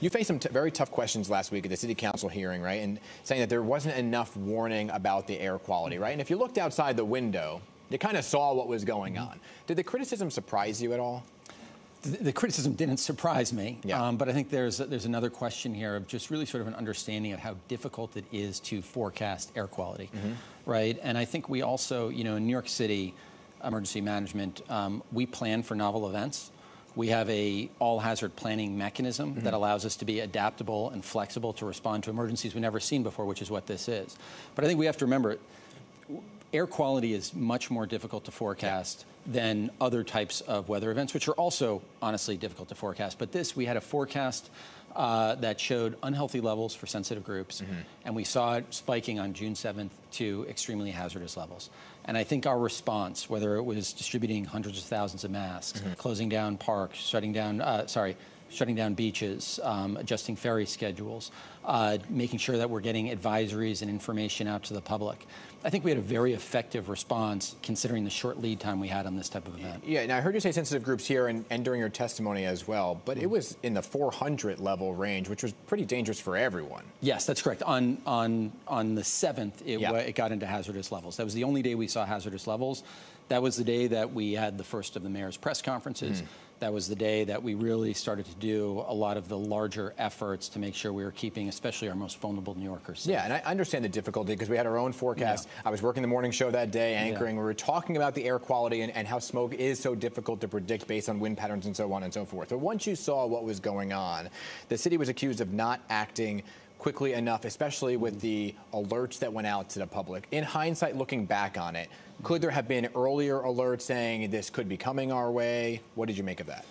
You faced some very tough questions last week at the city council hearing, right? And saying that there wasn't enough warning about the air quality, right? And if you looked outside the window, you kind of saw what was going mm-hmm. on. Did the criticism surprise you at all? The, the criticism didn't surprise me, yeah. um, but I think there's there's another question here of just really sort of an understanding of how difficult it is to forecast air quality, mm-hmm. right? And I think we also, you know, in New York City, emergency management, um, we plan for novel events. We have a all hazard planning mechanism mm-hmm. that allows us to be adaptable and flexible to respond to emergencies we've never seen before, which is what this is. But I think we have to remember air quality is much more difficult to forecast than other types of weather events, which are also honestly difficult to forecast. But this, we had a forecast uh, that showed unhealthy levels for sensitive groups, mm-hmm. and we saw it spiking on June 7th to extremely hazardous levels. And I think our response, whether it was distributing hundreds of thousands of masks, mm-hmm. closing down parks, shutting down, uh, sorry, shutting down beaches, um, adjusting ferry schedules, uh, making sure that we're getting advisories and information out to the public. I think we had a very effective response considering the short lead time we had on this type of event. Yeah, and I heard you say sensitive groups here and, and during your testimony as well, but mm-hmm. it was in the 400 level range, which was pretty dangerous for everyone. Yes, that's correct. On on on the 7th, it, yeah. it got into hazardous levels. That was the only day we saw hazardous levels. That was the day that we had the first of the mayor's press conferences. Mm-hmm that was the day that we really started to do a lot of the larger efforts to make sure we were keeping, especially our most vulnerable New Yorkers. Safe. Yeah, and I understand the difficulty because we had our own forecast. Yeah. I was working the morning show that day, anchoring. Yeah. We were talking about the air quality and, and how smoke is so difficult to predict based on wind patterns and so on and so forth. But once you saw what was going on, the city was accused of not acting quickly enough, especially with the alerts that went out to the public. In hindsight, looking back on it, could there have been earlier alerts saying this could be coming our way? What did you make of that?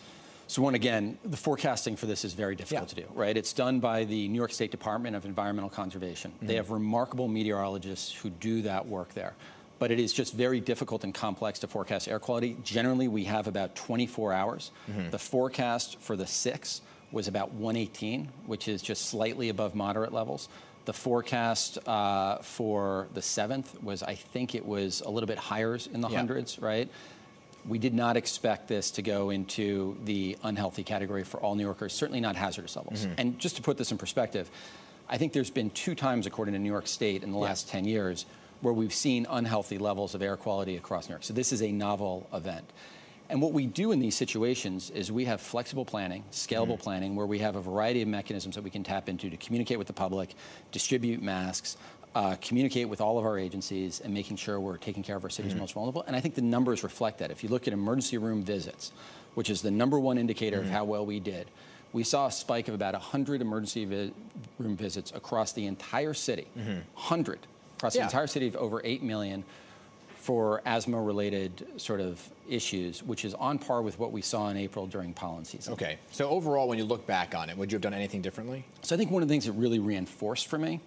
So one again, the forecasting for this is very difficult yeah. to do, right? It's done by the New York State Department of Environmental Conservation. Mm-hmm. They have remarkable meteorologists who do that work there. But it is just very difficult and complex to forecast air quality. Generally, we have about 24 hours. Mm-hmm. The forecast for the 6 was about 118, which is just slightly above moderate levels. The forecast uh, for the 7th was, I think it was a little bit higher in the yeah. hundreds, right? We did not expect this to go into the unhealthy category for all New Yorkers, certainly not hazardous levels. Mm-hmm. And just to put this in perspective, I think there's been two times, according to New York State, in the yeah. last 10 years, where we've seen unhealthy levels of air quality across New York. So this is a novel event. And what we do in these situations is we have flexible planning, scalable mm-hmm. planning, where we have a variety of mechanisms that we can tap into to communicate with the public, distribute masks, uh, communicate with all of our agencies, and making sure we're taking care of our city's mm-hmm. most vulnerable. And I think the numbers reflect that. If you look at emergency room visits, which is the number one indicator mm-hmm. of how well we did, we saw a spike of about 100 emergency vi- room visits across the entire city. 100 mm-hmm. across yeah. the entire city of over 8 million for asthma related sort of issues, which is on par with what we saw in April during pollen season. Okay. So overall, when you look back on it, would you have done anything differently? So I think one of the things that really reinforced for me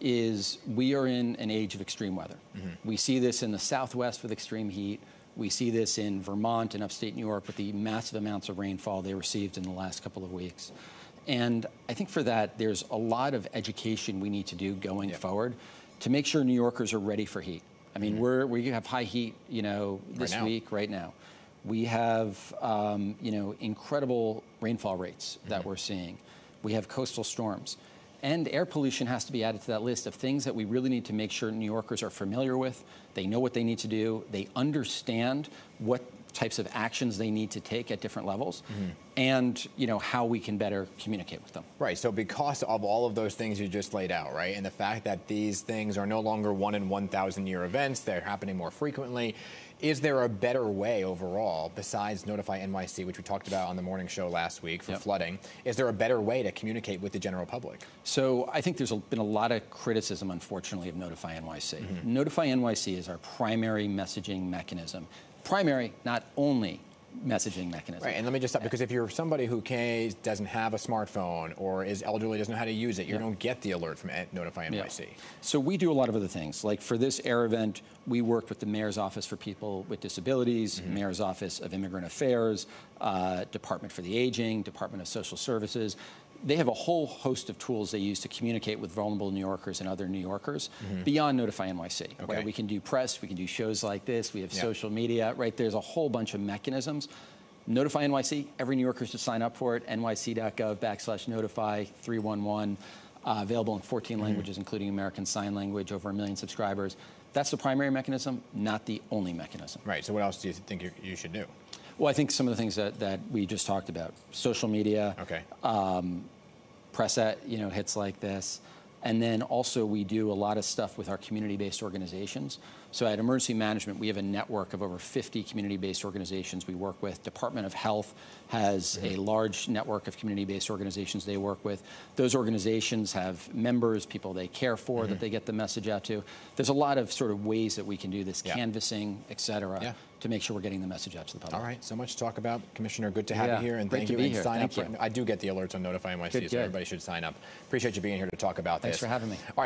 is we are in an age of extreme weather. Mm-hmm. We see this in the Southwest with extreme heat. We see this in Vermont and upstate New York with the massive amounts of rainfall they received in the last couple of weeks. And I think for that, there's a lot of education we need to do going yep. forward to make sure New Yorkers are ready for heat. I mean, mm-hmm. we're, we have high heat, you know, this right week, right now. We have, um, you know, incredible rainfall rates that mm-hmm. we're seeing. We have coastal storms. And air pollution has to be added to that list of things that we really need to make sure New Yorkers are familiar with. They know what they need to do. They understand what types of actions they need to take at different levels mm-hmm. and you know how we can better communicate with them right so because of all of those things you just laid out right and the fact that these things are no longer one in 1000 year events they're happening more frequently is there a better way overall besides notify nyc which we talked about on the morning show last week for yep. flooding is there a better way to communicate with the general public so i think there's been a lot of criticism unfortunately of notify nyc mm-hmm. notify nyc is our primary messaging mechanism primary, not only messaging mechanism. Right, and let me just stop because if you're somebody who doesn't have a smartphone or is elderly, doesn't know how to use it, you don't get the alert from Notify NYC. So we do a lot of other things. Like for this air event, we worked with the Mayor's Office for People with Disabilities, mm-hmm. Mayor's Office of Immigrant Affairs, uh, Department for the Aging, Department of Social Services they have a whole host of tools they use to communicate with vulnerable New Yorkers and other New Yorkers mm-hmm. beyond Notify NYC. Okay. Right? We can do press, we can do shows like this, we have yeah. social media, right? There's a whole bunch of mechanisms. Notify NYC. Every New Yorker should sign up for it. nyc.gov backslash notify 311. Uh, available in 14 languages, including American Sign Language, over a million subscribers. That's the primary mechanism, not the only mechanism. Right. So what else do you think you should do? Well, I think some of the things that, that we just talked about, social media, Okay. Um, press at you know hits like this. And then also we do a lot of stuff with our community-based organizations. So at emergency management we have a network of over 50 community-based organizations we work with. Department of health has mm-hmm. a large network of community-based organizations they work with. Those organizations have members people they care for that mm-hmm. they get the message out to. There's a lot of sort of ways that we can do this Yeah. canvassing et cetera. Yeah. To make sure we're getting the message out to the public All right. So much to talk about, Commissioner. Good to have Yeah, you here, and great thank you. and here. sign Thank up. For, you. I do get the alerts on Notify NYC, Good, so good. everybody should sign up. Appreciate you being here to talk about Thanks this. Thanks for having me. All right.